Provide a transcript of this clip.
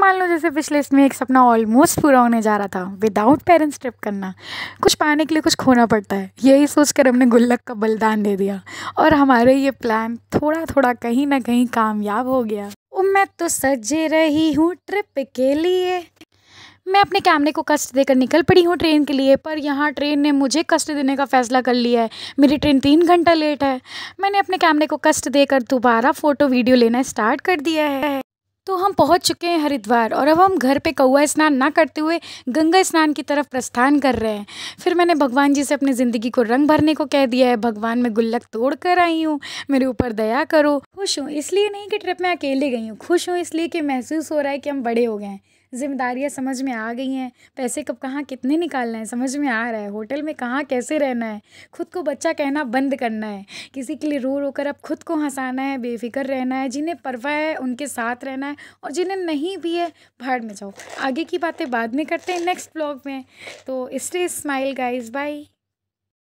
मान लो जैसे पिछले इसमें एक सपना ऑलमोस्ट पूरा होने जा रहा था विदाउट पेरेंट्स ट्रिप करना, कुछ पाने के लिए कुछ खोना पड़ता है, यही सोच कर हमने गुल्लक का बलिदान दे दिया। और हमारे ये प्लान थोड़ा थोड़ा कहीं ना कहीं कामयाब हो गया। मैं तो सजे रही हूँ ट्रिप के लिए। मैं अपने कैमरे को कष्ट देकर निकल पड़ी हूँ ट्रेन के लिए, पर यहाँ ट्रेन ने मुझे कष्ट देने का फ़ैसला कर लिया है। मेरी ट्रेन तीन घंटा लेट है। मैंने अपने कैमरे को कष्ट देकर दोबारा फ़ोटो वीडियो लेना स्टार्ट कर दिया है। तो हम पहुँच चुके हैं हरिद्वार और अब हम घर पे कौआ स्नान ना करते हुए गंगा स्नान की तरफ़ प्रस्थान कर रहे हैं। फिर मैंने भगवान जी से अपनी ज़िंदगी को रंग भरने को कह दिया है, भगवान, मैं गुल्लक तोड़ कर आई हूँ, मेरे ऊपर दया करो। खुश हूँ, इसलिए नहीं कि ट्रिप में अकेले गई हूँ, खुश हूँ इसलिए कि महसूस हो रहा है कि हम बड़े हो गए हैं। ज़िम्मेदारियाँ समझ में आ गई हैं। पैसे कब कहाँ कितने निकालना है? समझ में आ रहा है। होटल में कहाँ कैसे रहना है? खुद को बच्चा कहना बंद करना है। किसी के लिए रो रो कर अब खुद को हंसाना है, बेफिक्र रहना है, जिन्हें परवाह है उनके साथ रहना है और जिन्हें नहीं भी है भाड़ में जाओ। आगे की बातें बाद में करते हैं नेक्स्ट ब्लॉग में। तो स्टे स्माइल गाइज़ बाई